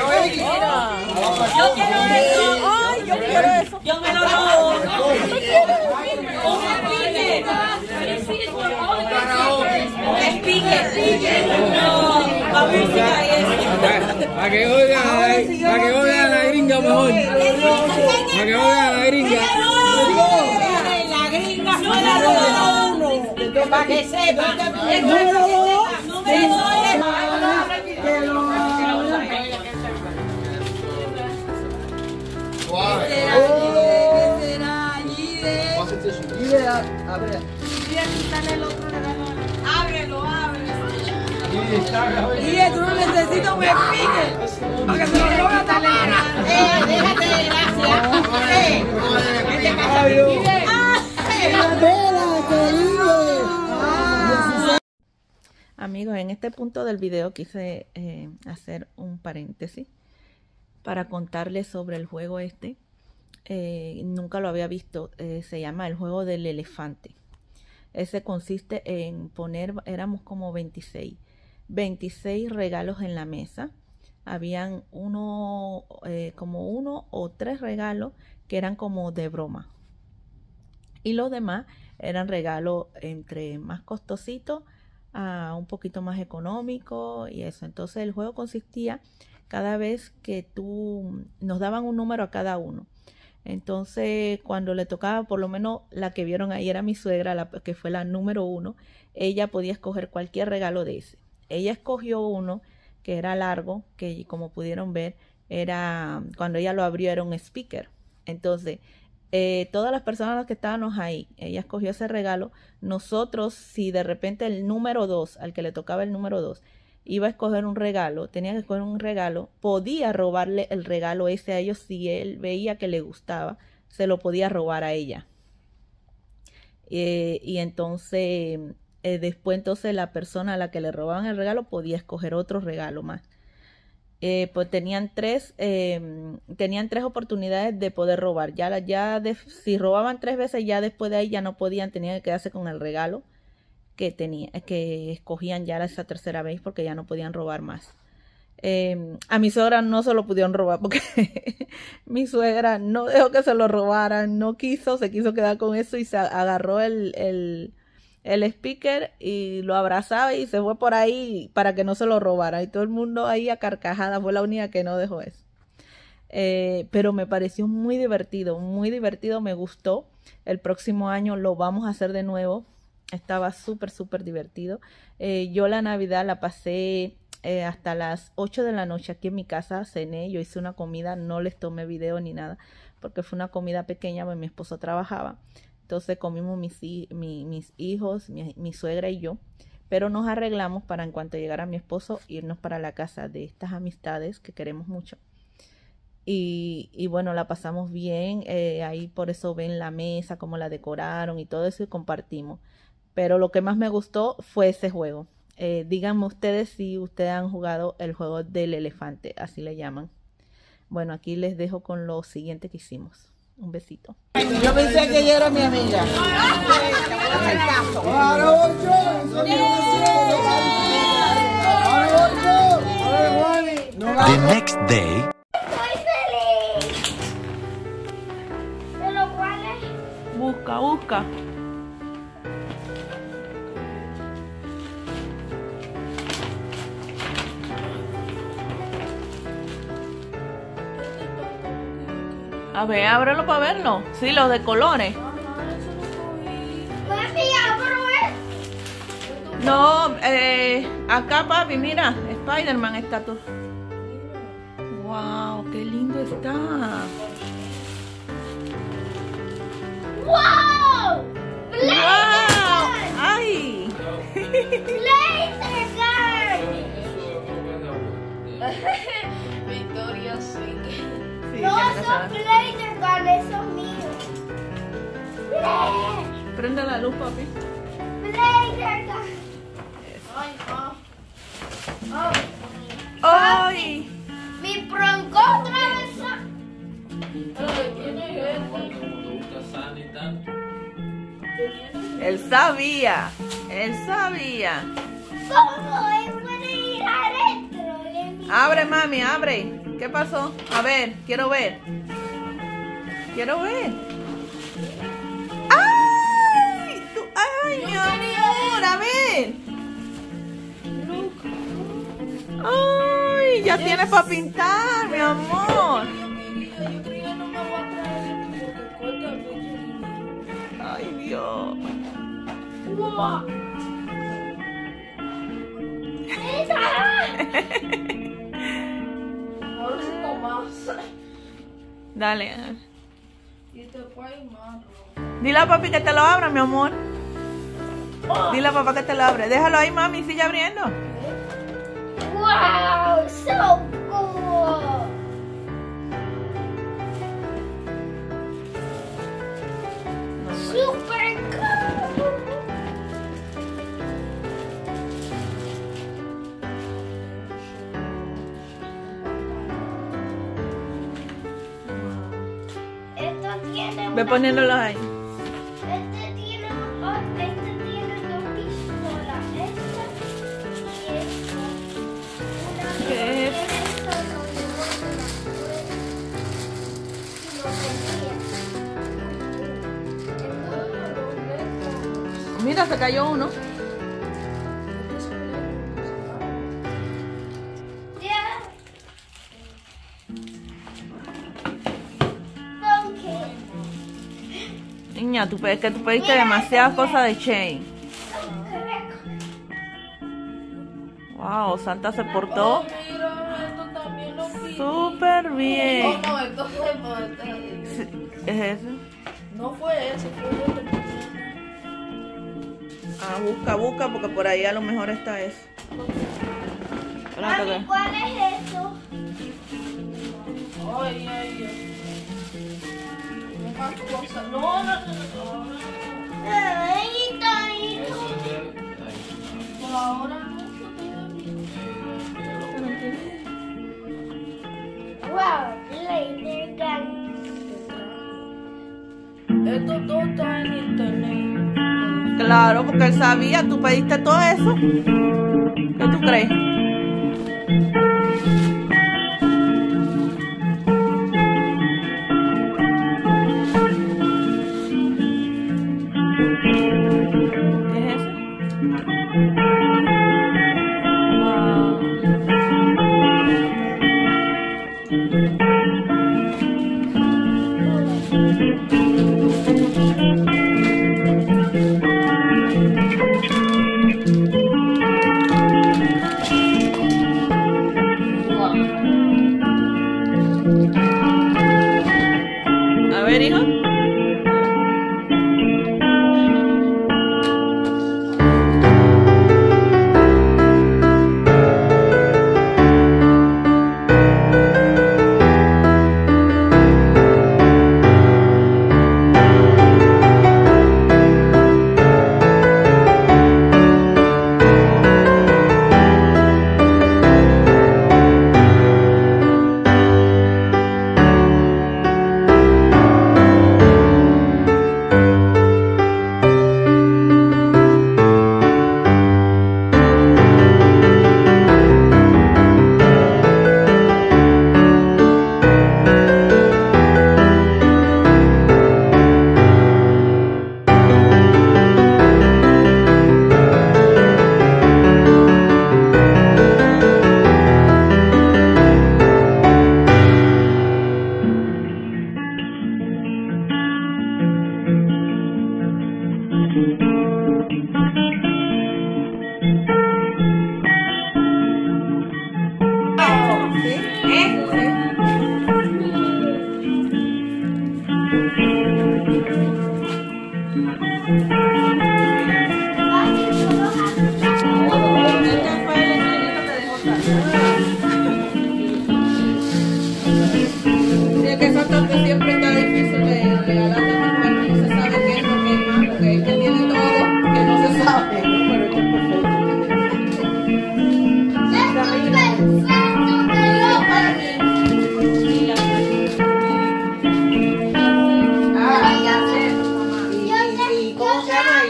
Yo quiero eso. Ay, yo quiero eso. Yo me lo robo. Un speaker. No, a ver si cae eso. Para que oigan a la, para que oigan a la gringa mejor. Para que oigan a la gringa. La gringa número uno. Para que sepa. Número dos. Número dos. Ábrelo, ábrelo. Y tú no necesitas un speaker para que se lo. Eh, déjate. Eh, ¿qué te pasa? Amigos, en este punto del video quise eh, hacer un paréntesis para contarles sobre el juego este. Eh, nunca lo había visto. eh, se llama el juego del elefante. Ese consiste en poner, éramos como 26, 26 regalos en la mesa. Habían uno, eh, como uno o tres regalos que eran como de broma. Y los demás eran regalos entre más costositos a un poquito más económico y eso. Entonces el juego consistía cada vez que tú nos daban un número a cada uno. Entonces cuando le tocaba, por lo menos la que vieron ahí era mi suegra, la que fue la número uno, ella podía escoger cualquier regalo de ese. Ella escogió uno que era largo, que como pudieron ver, era cuando ella lo abrió era un speaker. Entonces, eh, todas las personas que estábamos ahí, ella escogió ese regalo. Nosotros, si de repente el número 2, al que le tocaba el número 2, iba a escoger un regalo, tenía que escoger un regalo, podía robarle el regalo ese a ellos si él veía que le gustaba, se lo podía robar a ella. Eh, y entonces, eh, después entonces la persona a la que le robaban el regalo podía escoger otro regalo más. Eh, pues tenían tres, eh, tenían tres oportunidades de poder robar. Ya, ya si robaban tres veces, ya después de ahí ya no podían, tenían que quedarse con el regalo que que escogían ya esa tercera vez porque ya no podían robar más. Eh, a mi suegra no se lo pudieron robar porque mi suegra no dejó que se lo robaran, no quiso, se quiso quedar con eso y se agarró el, el, el speaker y lo abrazaba y se fue por ahí para que no se lo robara. Y todo el mundo ahí a carcajadas fue la única que no dejó eso. Eh, pero me pareció muy divertido, muy divertido, me gustó. El próximo año lo vamos a hacer de nuevo. Estaba súper, súper divertido. Eh, yo la Navidad la pasé eh, hasta las 8 de la noche aquí en mi casa, cené, yo hice una comida, no les tomé video ni nada, porque fue una comida pequeña, porque mi esposo trabajaba. Entonces comimos mis, mis hijos, mi, suegra y yo, pero nos arreglamos para en cuanto llegara mi esposo irnos para la casa de estas amistades que queremos mucho. Y, y bueno, la pasamos bien, eh, ahí por eso ven la mesa, cómo la decoraron y todo eso y compartimos. Pero lo que más me gustó fue ese juego. Eh, díganme ustedes si ustedes han jugado el juego del elefante, así le llaman. Bueno, aquí les dejo con lo siguiente que hicimos. Un besito. Yo pensé que ella era mi amiga. The next day. Busca, busca. A ver, ábrelo para verlo. Sí, los de colores. Es. No, eh, acá papi, mira, Spider-Man está tú. Wow, qué lindo está. Escuchar. Blazer Gun, eso es mío. Blazer, Prende la luz, papi. Blazer Gun. ¡Ay! Mi bronco atravesó. Él sabía. Él sabía. ¿Cómo él puede ir adentro Abre, mami, abre. ¿Qué pasó? A ver, quiero ver. Quiero ver. ¡Ay! tú- ¡Ay, mi amor! A ver. ¡Ay! Ya tienes para pintar, mi amor. Yo creía que Dale. Y. Dile a papi que te lo abra, mi amor. Dile a papá que te lo abre. Déjalo ahí, mami, sigue abriendo. Wow, so cool. Super Ve una- poniéndolo ahí. Este tiene, oh, este tiene dos pistolas. Esta y esta. ¿Qué es? Mira, se cayó uno. Niña, tú que tú pediste demasiadas cosas de Shane. Wow, Santa se portó súper bien. ¿Es ese? No fue ese, fue el otro. Ah, busca, busca, porque por ahí a lo mejor está eso. Mami, ¿cuál es eso? Ay, ay, ay. No. No, no, no. Por ahora no. Wow. Esto todo está en internet. Claro, porque él sabía, tú pediste todo eso. ¿Qué tú crees?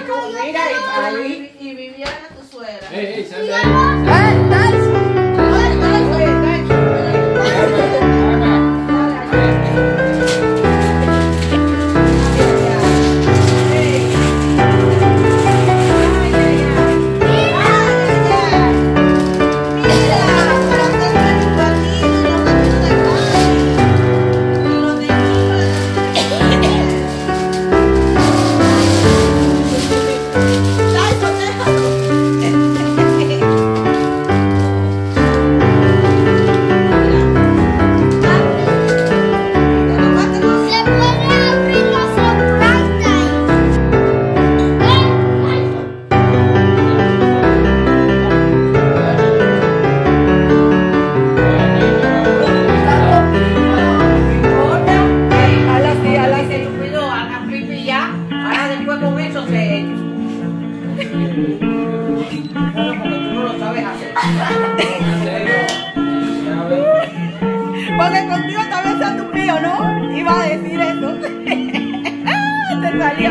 y comida y, y, y, y Viviana, tu suegra. Salió.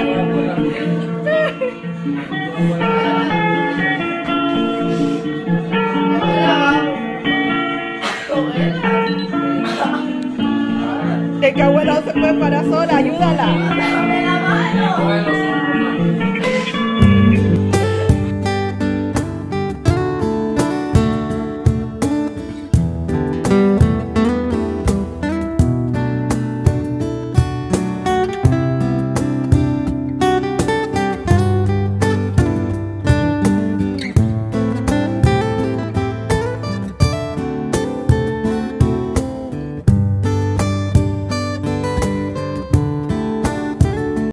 Es que abuela no se puede parar sola, ayúdala. Dame la mano. Bueno,